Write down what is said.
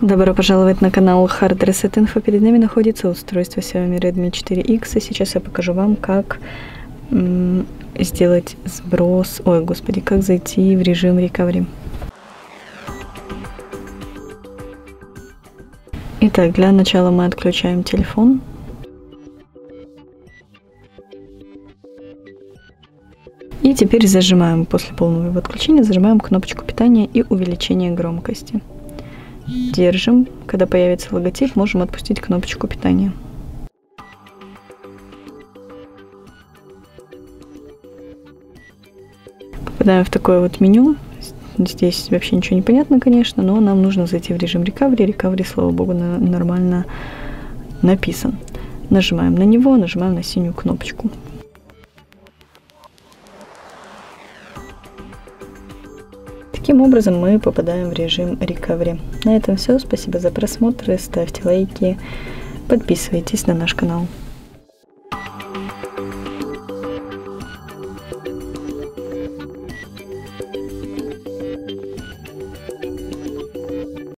Добро пожаловать на канал Hard Reset Info. Перед нами находится устройство Xiaomi Redmi 4X. И сейчас я покажу вам, как сделать сброс, ой, господи, как зайти в режим recovery. Итак, для начала мы отключаем телефон. И теперь зажимаем, после полного его отключения, зажимаем кнопочку питания и увеличения громкости. Держим. Когда появится логотип, можем отпустить кнопочку питания. Попадаем в такое вот меню. Здесь вообще ничего не понятно, конечно, но нам нужно зайти в режим рекавери. Рекавери, слава богу, нормально написан. Нажимаем на него, нажимаем на синюю кнопочку. Таким образом мы попадаем в режим recovery. На этом все. Спасибо за просмотр. Ставьте лайки. Подписывайтесь на наш канал.